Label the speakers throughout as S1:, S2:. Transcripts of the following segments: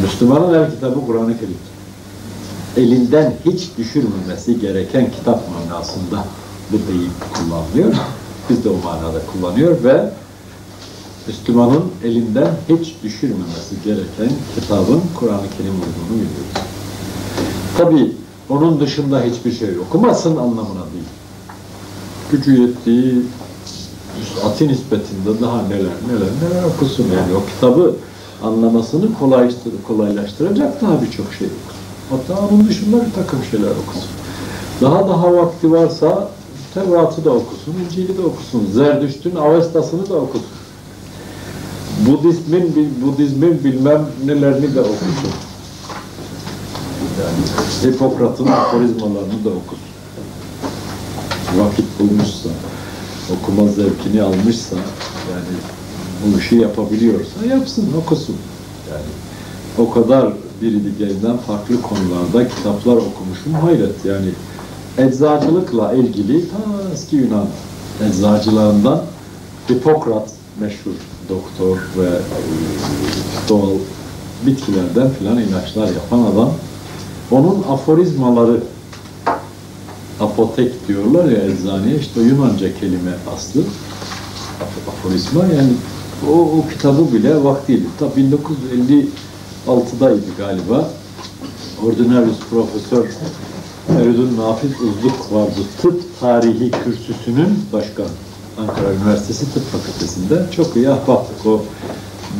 S1: Müslümanın el kitabı Kur'an-ı Kerim. Elinden hiç düşürmemesi gereken kitap manasında bu deyim kullanılıyor. Biz de o manada kullanıyor ve Müslümanın elinden hiç düşürmemesi gereken kitabın Kur'an-ı Kerim olduğunu biliyoruz. Tabi onun dışında hiçbir şey okumasın anlamına değil. Gücü yettiği ati nispetinde daha neler neler neler okusun yani o kitabı anlamasını kolaylaştır, kolaylaştıracak daha birçok şey okusun. Hatta onun dışında bir takım şeyler okusun. Daha daha vakti varsa Tevrat'ı da okusun, İncil'i de okusun, Zerdüşt'ün Avestas'ını da okusun. Budizmin, Budizmin bilmem nelerini de okusun. Yani Hipokrat'ın aforizmalarını da okusun. Vakit bulmuşsa, okuma zevkini almışsa, yani bu işi yapabiliyorsa yapsın, okusun. Yani o kadar biri diğerinden farklı konularda kitaplar okumuşum hayret yani eczacılıkla ilgili ta eski Yunan eczacılığından Hipokrat meşhur doktor ve doğal bitkilerden filan ilaçlar yapan adam onun aforizmaları apotek diyorlar ya eczaneye işte Yunanca kelime aslı aforizma yani o, o kitabı bile vaktiyle ta 1956'daydı galiba Ordinarius Profesör Feridun Nafiz Uzluk vardı. Tıp tarihi kürsüsünün başkanı. Ankara Üniversitesi Tıp Fakültesi'nde çok iyi ahbaptık. O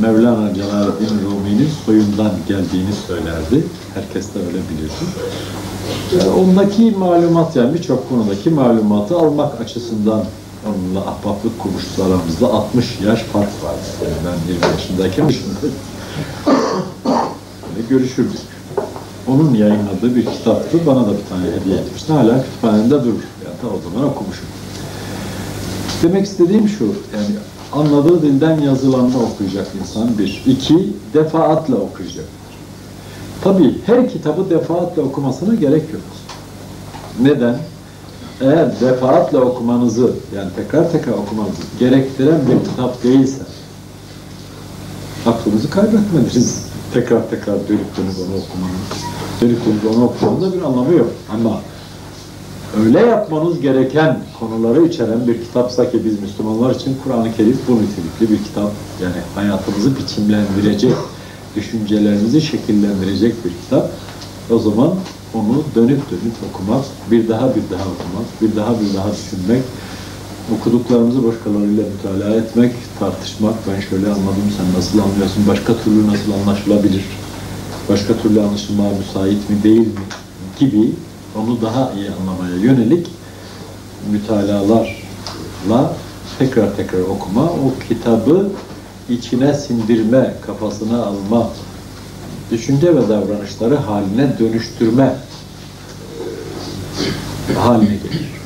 S1: Mevlana Celaleddin Rumi'nin soyundan geldiğini söylerdi. Herkes de öyle bilirdi. Yani ondaki malumat yani birçok konudaki malumatı almak açısından onunla ahbaplık kurmuşuz aramızda 60 yaş fark var. Yani ben 20 yaşındayken. Böyle görüşürdük. Onun yayınladığı bir kitaptı. Bana da bir tane hediye etmişti. Hala kütüphanemde durur. Yani ta o zaman okumuşum. Demek istediğim şu, yani anladığı dilden yazılanla okuyacak insan bir. İki, defaatle okuyacak. Tabii her kitabı defaatle okumasına gerek yok. Neden? Eğer defaatle okumanızı, yani tekrar tekrar okumanızı gerektiren bir kitap değilse, aklınızı kaybetmediniz. Tekrar tekrar dönüp dönüp onu okumanın. Dönüp dönüp onu okumanın bir anlamı yok. Ama öyle yapmanız gereken konuları içeren bir kitapsa ki biz Müslümanlar için Kur'an-ı Kerim bu nitelikli bir kitap. Yani hayatımızı biçimlendirecek, düşüncelerimizi şekillendirecek bir kitap. O zaman onu dönüp dönüp okumak, bir daha bir daha okumak, bir daha bir daha düşünmek, okuduklarımızı başkalarıyla mütalaa etmek, tartışmak, ben şöyle anladım, sen nasıl anlıyorsun, başka türlü nasıl anlaşılabilir, başka türlü anlaşılmaya müsait mi, değil mi? Gibi onu daha iyi anlamaya yönelik mütalalarla tekrar tekrar okuma, o kitabı içine sindirme, kafasına alma, düşünce ve davranışları haline dönüştürme haline gelir.